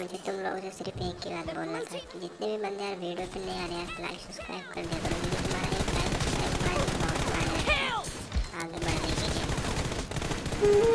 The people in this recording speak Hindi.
मुझे तुम लोगों से सिर्फ़ एक ही बात बोलना था कि जितने भी बंदे यार वीडियो पे नहीं आ रहे हैं लाइक सब्सक्राइब कर दिया करो मुझे तुम्हारा एक लाइक सब्सक्राइब हमारे बहुत आगे बढ़ने के लिए।